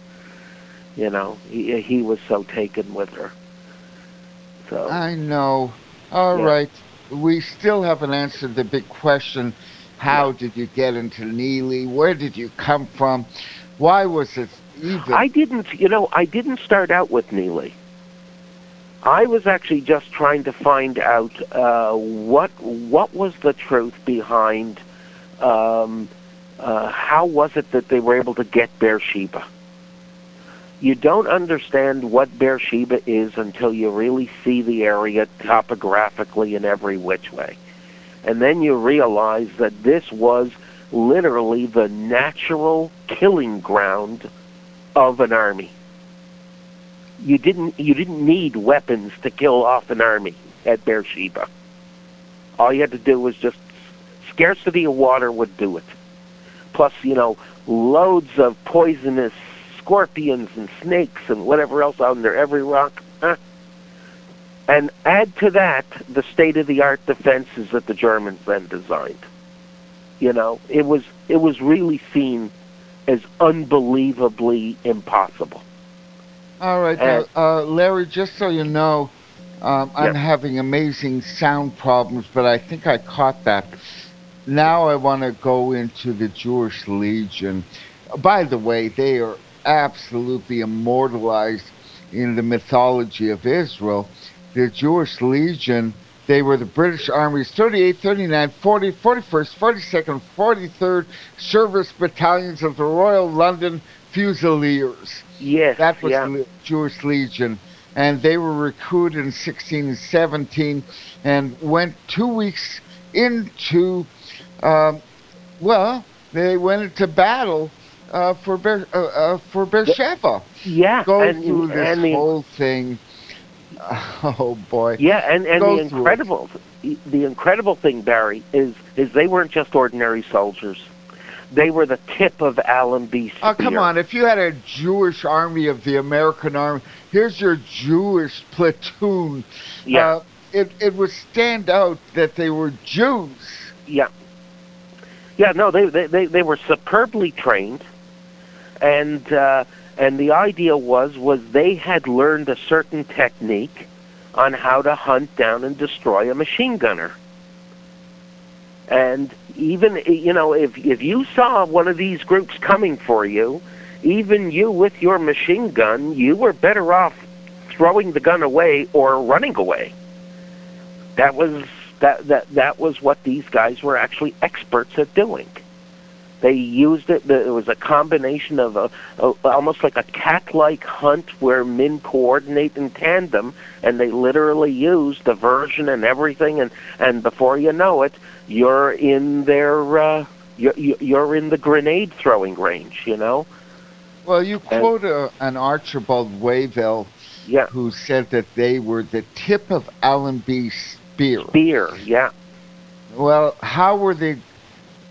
[SPEAKER 2] You know, he he was so taken with her. So
[SPEAKER 1] I know. All
[SPEAKER 2] Yeah.
[SPEAKER 1] right. We still haven't answered the big question. How did you get into Nili? Where did you come from? Why was it even?
[SPEAKER 2] I didn't, you know, I didn't start out with Nili. I was actually just trying to find out uh, what what was the truth behind um, uh, how was it that they were able to get Beersheba. You don't understand what Beersheba is until you really see the area topographically in every which way. And then you realize that this was literally the natural killing ground of an army. You didn't you didn't need weapons to kill off an army at Beersheba. All you had to do was just scarcity of water would do it. Plus, you know, loads of poisonous scorpions and snakes and whatever else on under every rock. Huh? And add to that the state of the art defenses that the Germans then designed. You know, it was it was really seen as unbelievably impossible.
[SPEAKER 1] All right,
[SPEAKER 2] Uh,
[SPEAKER 1] now, uh, Larry. Just so you know, um, I'm
[SPEAKER 2] Yeah.
[SPEAKER 1] having amazing sound problems, but I think I caught that. Now I want to go into the Jewish Legion. By the way, they are absolutely immortalized in the mythology of Israel. The Jewish Legion. They were the British Army's 38, 39, 40, 41st, 42nd, 43rd Service Battalions of the Royal London Fusiliers.
[SPEAKER 2] Yes,
[SPEAKER 1] That was
[SPEAKER 2] yeah.
[SPEAKER 1] the Jewish Legion. And they were recruited in 1617 and 17 and went two weeks into, um, well, they went into battle uh, for Ber- uh, uh, for Beersheba.
[SPEAKER 2] yeah,
[SPEAKER 1] Go
[SPEAKER 2] and,
[SPEAKER 1] through this
[SPEAKER 2] and the,
[SPEAKER 1] whole thing. Oh boy.
[SPEAKER 2] yeah, and and
[SPEAKER 1] Go
[SPEAKER 2] the incredible the incredible thing, Barry, is is they weren't just ordinary soldiers. They were the tip of Allenby's
[SPEAKER 1] Oh, come on. If you had a Jewish army of the American army, here's your Jewish platoon.
[SPEAKER 2] Yeah,
[SPEAKER 1] Uh, it, it would stand out that they were Jews.
[SPEAKER 2] yeah, yeah. No, they they they, they were superbly trained, and uh, and the idea was was they had learned a certain technique on how to hunt down and destroy a machine gunner. And even you know, if if you saw one of these groups coming for you, even you with your machine gun, you were better off throwing the gun away or running away. That was that that that was what these guys were actually experts at doing. They used it. It was a combination of a, a almost like a cat-like hunt where men coordinate in tandem, and they literally use diversion and everything. And and before you know it, you're in their uh, you're, you're in the grenade throwing range. You know.
[SPEAKER 1] Well, you quote a, an Archibald Wavell
[SPEAKER 2] yeah.
[SPEAKER 1] who said that they were the tip of Allenby's spear.
[SPEAKER 2] Spear, yeah.
[SPEAKER 1] Well, how were they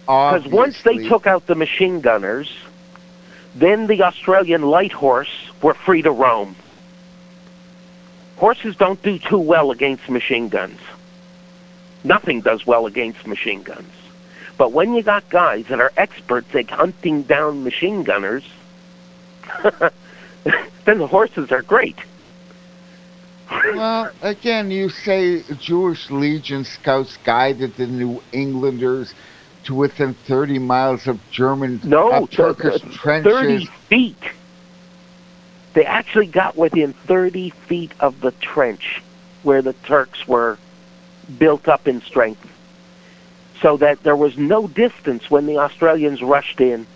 [SPEAKER 2] because once they took out the machine gunners, then the Australian light horse were free to roam. Horses don't do too well against machine guns. Nothing does well against machine guns. But when you got guys that are experts at hunting down machine gunners, then the horses are great.
[SPEAKER 1] well, again, you say Jewish Legion scouts guided the New Englanders to within 30 miles of German
[SPEAKER 2] no,
[SPEAKER 1] of Turkish
[SPEAKER 2] uh,
[SPEAKER 1] trenches.
[SPEAKER 2] 30 feet. They actually got within 30 feet of the trench where the Turks were built up in strength. So that there was no distance when the Australians rushed in.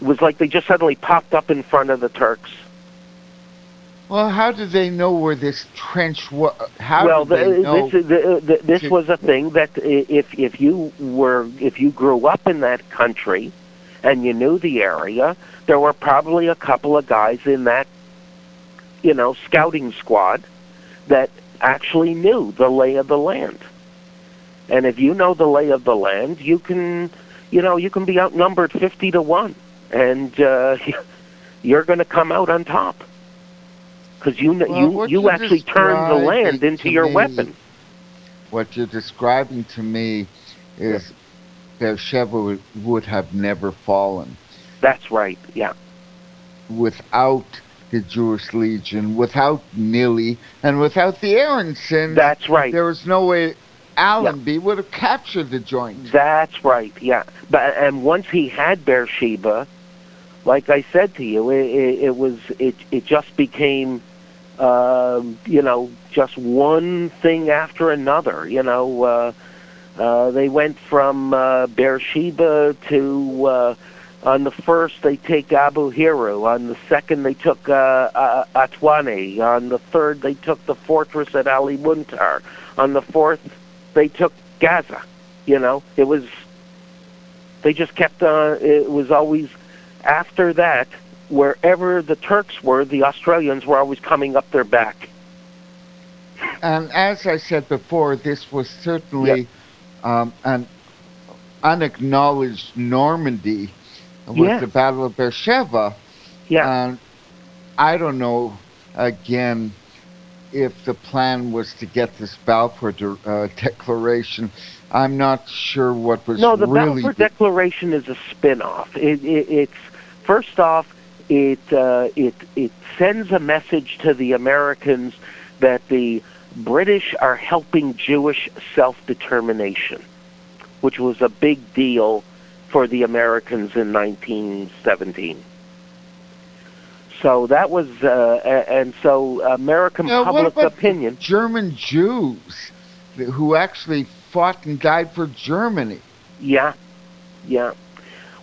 [SPEAKER 2] It was like they just suddenly popped up in front of the Turks.
[SPEAKER 1] Well, how did they know where this trench was? How
[SPEAKER 2] well,
[SPEAKER 1] did they know?
[SPEAKER 2] this, the, the, this was a thing that if if you were if you grew up in that country and you knew the area, there were probably a couple of guys in that you know scouting squad that actually knew the lay of the land. And if you know the lay of the land, you can you know you can be outnumbered fifty to one, and uh, you're going to come out on top because you
[SPEAKER 1] well,
[SPEAKER 2] you you actually turn the land into your
[SPEAKER 1] me,
[SPEAKER 2] weapon.
[SPEAKER 1] What you're describing to me is. Beersheba would, would have never fallen.
[SPEAKER 2] That's right. Yeah.
[SPEAKER 1] Without the Jewish Legion, without Nili, and without the Aaronsohn.
[SPEAKER 2] That's right.
[SPEAKER 1] There was no way Allenby yeah. would have captured the joint.
[SPEAKER 2] That's right. Yeah. But and once he had Beersheba, like I said to you, it, it, it was it it just became uh, you know, just one thing after another. You know, uh, uh, they went from uh, Beersheba to uh, on the first they take Abu Hiru. On the second they took uh, uh, Atwane. On the third they took the fortress at Ali Muntar. On the fourth they took Gaza. You know, it was they just kept on. It was always after that wherever the Turks were, the Australians were always coming up their back.
[SPEAKER 1] And as I said before, this was certainly
[SPEAKER 2] yep.
[SPEAKER 1] um, an unacknowledged Normandy with the Battle of Beersheba.
[SPEAKER 2] Yeah.
[SPEAKER 1] And I don't know, again, if the plan was to get this Balfour de- uh, Declaration. I'm not sure what was
[SPEAKER 2] no. The
[SPEAKER 1] really
[SPEAKER 2] Balfour Declaration is a spin-off. It, it, it's first off, it uh, it it sends a message to the Americans that the British are helping Jewish self-determination, which was a big deal for the Americans in 1917. So that was, uh, and so American
[SPEAKER 1] now,
[SPEAKER 2] public opinion.
[SPEAKER 1] German Jews who actually fought and died for Germany.
[SPEAKER 2] Yeah, yeah.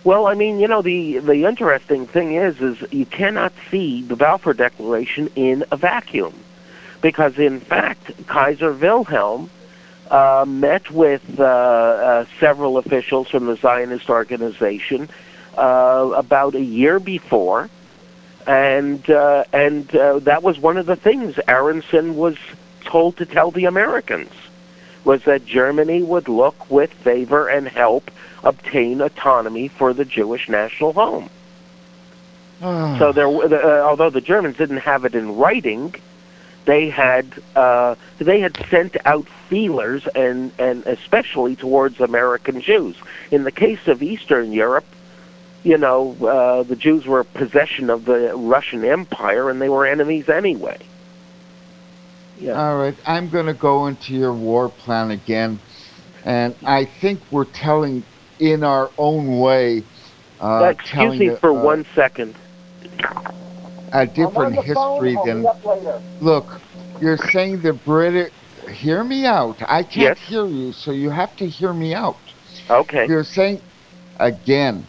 [SPEAKER 2] Well, I mean, you know, the the interesting thing is, is you cannot see the Balfour Declaration in a vacuum, because in fact, Kaiser Wilhelm uh, met with uh, uh, several officials from the Zionist organization uh, about a year before, and uh, and uh, that was one of the things Aaronsohn was told to tell the Americans was that Germany would look with favor and help obtain autonomy for the Jewish national home.
[SPEAKER 1] Oh.
[SPEAKER 2] So there, uh, although the Germans didn't have it in writing, they had uh, they had sent out feelers and and especially towards American Jews. In the case of Eastern Europe, you know, uh, the Jews were a possession of the Russian Empire and they were enemies anyway.
[SPEAKER 1] Yeah. All right, I'm going to go into your war plan again. and I think we're telling in our own way. Uh,
[SPEAKER 2] Excuse me for
[SPEAKER 1] uh,
[SPEAKER 2] one second.
[SPEAKER 1] a different history than. Look, you're saying the British. Hear me out. I can't
[SPEAKER 2] Yes.
[SPEAKER 1] hear you, so you have to hear me out.
[SPEAKER 2] Okay.
[SPEAKER 1] You're saying, again,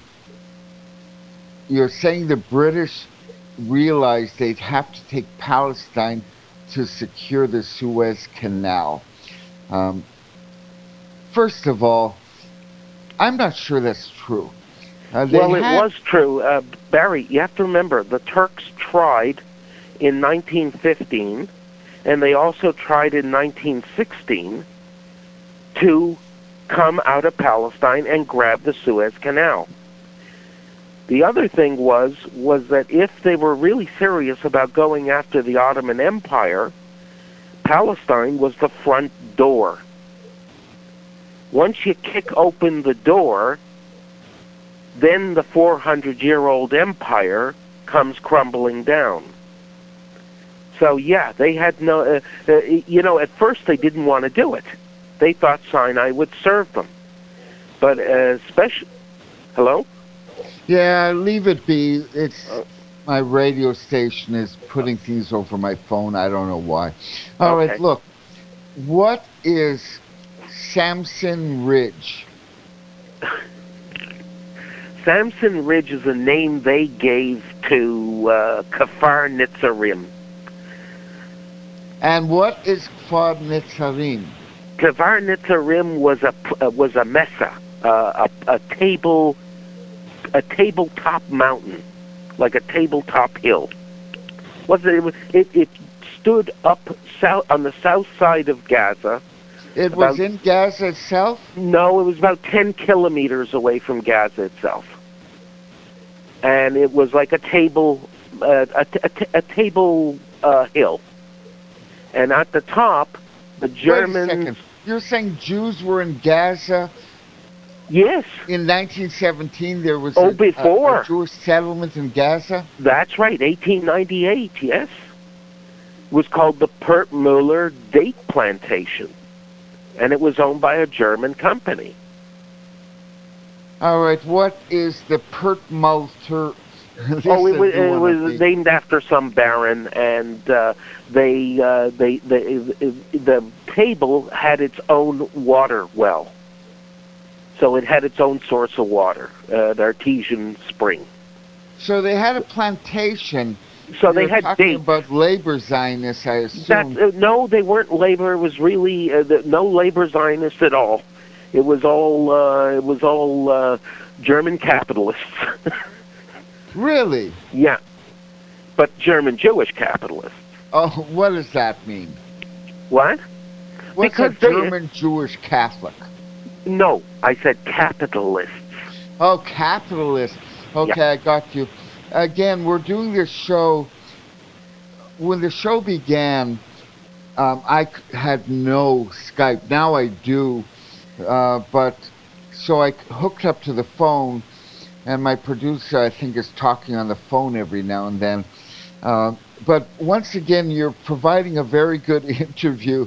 [SPEAKER 1] you're saying the British realized they'd have to take Palestine to secure the Suez Canal. Um, first of all, I'm not sure that's true. Uh,
[SPEAKER 2] Well, it was true. Uh, Barry, you have to remember, the Turks tried in 1915, and they also tried in 1916 to come out of Palestine and grab the Suez Canal. The other thing was was that if they were really serious about going after the Ottoman Empire, Palestine was the front door. Once you kick open the door, then the 400 year old empire comes crumbling down. So, yeah, they had no, uh, uh, you know, at first they didn't want to do it. They thought Sinai would serve them. But, uh, especially, hello?
[SPEAKER 1] Yeah, leave it be. It's my radio station is putting things over my phone. I don't know why. All right,
[SPEAKER 2] Okay.
[SPEAKER 1] look. What is Samson Ridge?
[SPEAKER 2] Samson Ridge is a name they gave to uh, Kafar Nitzarim.
[SPEAKER 1] And what is Kfar Netzarim?
[SPEAKER 2] Kafar Nitzarim was a uh, was a mesa, uh, a, a table, a tabletop mountain, like a tabletop hill. Was it? It, it, stood up south on the south side of Gaza.
[SPEAKER 1] It was in Gaza itself?
[SPEAKER 2] No, it was about ten kilometers away from Gaza itself, and it was like a table, uh, a, t- a, t- a table uh, hill. And at the top, the
[SPEAKER 1] Wait a
[SPEAKER 2] Germans.
[SPEAKER 1] second. You're saying Jews were in Gaza
[SPEAKER 2] Yes,
[SPEAKER 1] in 1917? There was
[SPEAKER 2] Oh,
[SPEAKER 1] a, a-
[SPEAKER 2] before.
[SPEAKER 1] a Jewish settlement in Gaza?
[SPEAKER 2] That's right, 1898, yes. It was called the Pert Muller Date Plantation. And it was owned by a German company.
[SPEAKER 1] All right, what is the Pert Multer?
[SPEAKER 2] oh, it was, it was named after some baron, and uh, they, uh, they, they, the table had its own water well. So it had its own source of water, uh, an artesian spring.
[SPEAKER 1] So they had a plantation.
[SPEAKER 2] So they had
[SPEAKER 1] talking
[SPEAKER 2] dates.
[SPEAKER 1] about labor Zionists, I
[SPEAKER 2] That,
[SPEAKER 1] assume.
[SPEAKER 2] uh, no, they weren't labor. It was really uh, the, no labor Zionists at all. It was all uh, it was all uh, German capitalists.
[SPEAKER 1] really?
[SPEAKER 2] yeah, but German Jewish capitalists.
[SPEAKER 1] Oh, what does that mean?
[SPEAKER 2] What?
[SPEAKER 1] What's
[SPEAKER 2] Because
[SPEAKER 1] a
[SPEAKER 2] they-
[SPEAKER 1] German Jewish Catholic?
[SPEAKER 2] No, I said capitalists.
[SPEAKER 1] Oh, capitalists. Okay, I got you. Again, we're doing this show. When the show began, um, I had no Skype. Now I do, uh, but so I hooked up to the phone, and my producer, I think, is talking on the phone every now and then. Uh, but once again, you're providing a very good interview,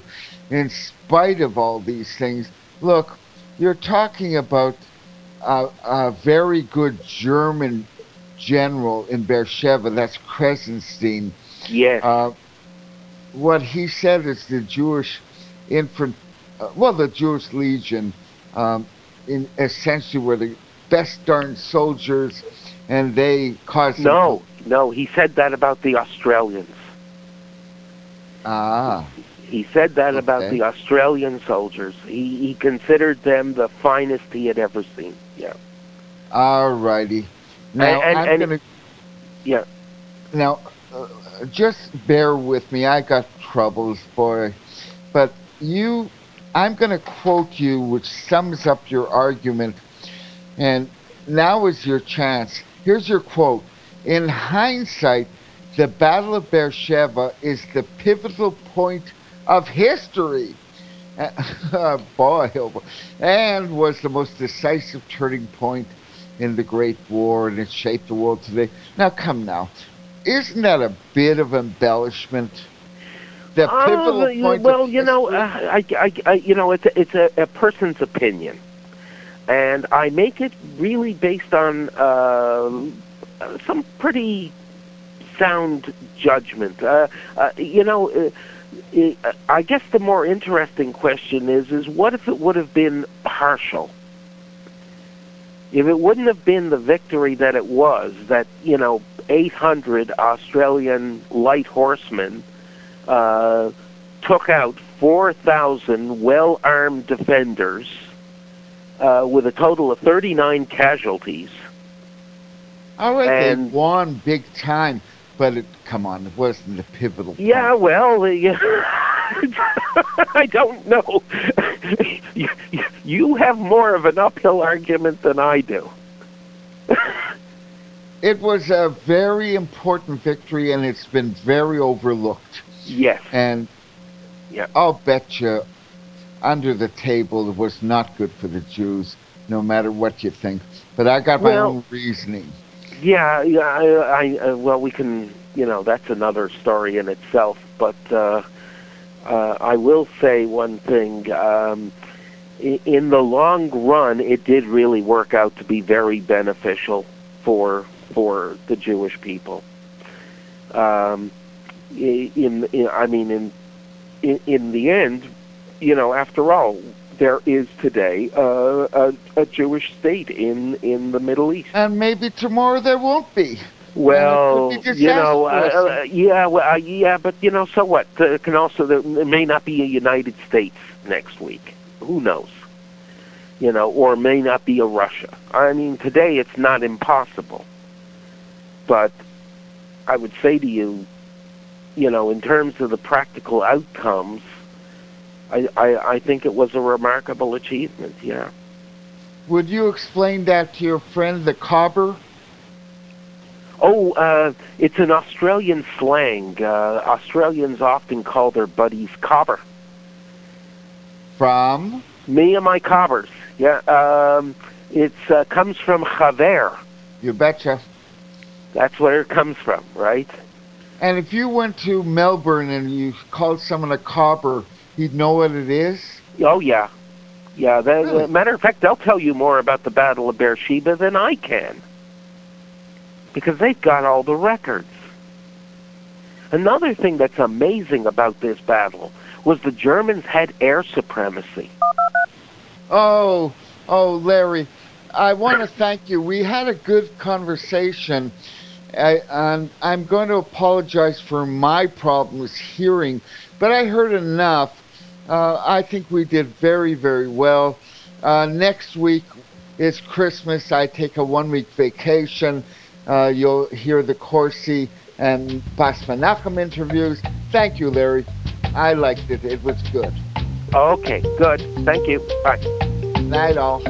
[SPEAKER 1] in spite of all these things. Look, you're talking about a, a very good German general in Beersheba, that's Kressenstein.
[SPEAKER 2] Yes.
[SPEAKER 1] Uh, what he said is the Jewish infant, uh, well, the Jewish Legion, um, in essentially were the best darn soldiers, and they caused
[SPEAKER 2] no, no, he said that about the Australians.
[SPEAKER 1] Ah,
[SPEAKER 2] He said that about the Australian soldiers. He he considered them the finest he had ever seen. Yeah.
[SPEAKER 1] all righty. Now
[SPEAKER 2] And- and-
[SPEAKER 1] I'm gonna.
[SPEAKER 2] Yeah.
[SPEAKER 1] Now, uh, just bear with me. I got troubles, boy. But you, I'm going to quote you, which sums up your argument. And now is your chance. Here's your quote. In hindsight, the Battle of Beersheba is the pivotal point of history. Uh, boy, oh boy. and was the most decisive turning point in the Great War, and it shaped the world today. Now, come now. Isn't that a bit of embellishment? the pivotal
[SPEAKER 2] uh,
[SPEAKER 1] point.
[SPEAKER 2] Well, you know, uh, I, I, I, you know, it's a, it's a, a person's opinion, and I make it really based on uh, some pretty sound judgment. Uh, uh, you know, uh, I guess the more interesting question is: is what if it would have been partial? If it wouldn't have been the victory that it was, that you know, 800 Australian light horsemen uh, took out 4,000 well-armed defenders uh, with a total of 39 casualties.
[SPEAKER 1] All right,
[SPEAKER 2] and,
[SPEAKER 1] they won big time, but it, come on, it wasn't the pivotal.
[SPEAKER 2] Yeah, well, uh, yeah. I don't know. you, you have more of an uphill argument than I do.
[SPEAKER 1] it was a very important victory, and it's been very overlooked.
[SPEAKER 2] Yes.
[SPEAKER 1] And
[SPEAKER 2] yeah.
[SPEAKER 1] I'll bet you under the table it was not good for the Jews, no matter what you think. But I got my
[SPEAKER 2] well,
[SPEAKER 1] own reasoning.
[SPEAKER 2] Yeah, yeah. I, I uh, well, we can, you know, that's another story in itself. But uh, uh, I will say one thing. Um, in the long run, it did really work out to be very beneficial for for the Jewish people. Um, in, in I mean, in, in in the end, you know, after all, there is today uh, a, a Jewish state in in the Middle East,
[SPEAKER 1] and maybe tomorrow there won't be.
[SPEAKER 2] Well, you know, uh, uh, yeah, well, uh, yeah, but you know, so what? It can also there may not be a United States next week. Who knows? You know, or may not be a Russia. I mean, today it's not impossible, but I would say to you, you know, in terms of the practical outcomes, I, I, I think it was a remarkable achievement. Yeah.
[SPEAKER 1] Would you explain that to your friend the cobber?
[SPEAKER 2] Oh, uh, it's an Australian slang. Uh, Australians often call their buddies cobber.
[SPEAKER 1] From?
[SPEAKER 2] Me and my cobbers. Yeah. Um, it uh, comes from chaver.
[SPEAKER 1] You betcha.
[SPEAKER 2] That's where it comes from, right?
[SPEAKER 1] And if you went to Melbourne and you called someone a cobber, he'd know what it is?
[SPEAKER 2] Oh, yeah. Yeah, the,
[SPEAKER 1] really?
[SPEAKER 2] matter of fact, they'll tell you more about the Battle of Beersheba than I can. Because they've got all the records. Another thing that's amazing about this battle was the Germans had air supremacy.
[SPEAKER 1] Oh, oh, Larry, I want to thank you. We had a good conversation. I, and I'm going to apologize for my problems hearing, but I heard enough. Uh, I think we did very, very well. Uh, next week is Christmas. I take a one week vacation. Uh, you'll hear the Corsi and Bas Menachem interviews. Thank you, Larry. I liked it. It was good.
[SPEAKER 2] Okay, good. Thank you. Bye.
[SPEAKER 1] Night all.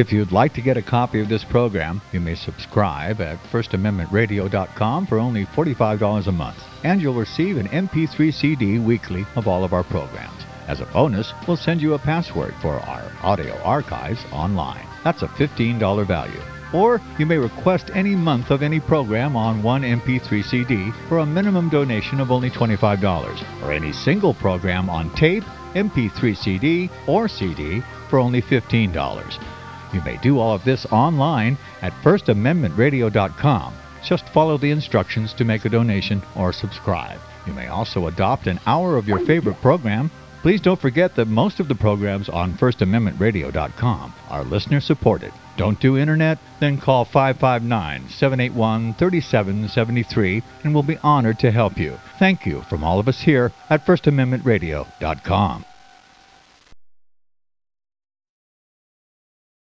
[SPEAKER 4] If you'd like to get a copy of this program, you may subscribe at FirstAmendmentRadio.com for only $45 a month, and you'll receive an MP3 CD weekly of all of our programs. As a bonus, we'll send you a password for our audio archives online. That's a $15 value. Or you may request any month of any program on one MP3 CD for a minimum donation of only $25, or any single program on tape, MP3 CD, or CD for only $15. You may do all of this online at FirstAmendmentRadio.com. Just follow the instructions to make a donation or subscribe. You may also adopt an hour of your favorite program. Please don't forget that most of the programs on FirstAmendmentRadio.com are listener supported. Don't do internet? Then call 559 781 3773 and we'll be honored to help you. Thank you from all of us here at FirstAmendmentRadio.com.